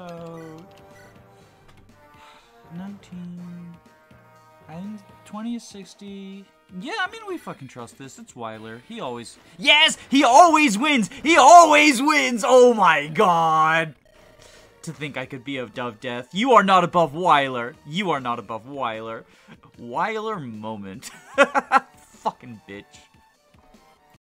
about 19. And 20 is 60. Yeah, I mean, we fucking trust this. It's Wyler. He always. Yes! He always wins! He always wins! Oh my god! To think I could be of Dove Death. You are not above Wyler. You are not above Wyler. Wyler moment. fucking bitch.